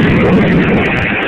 よし!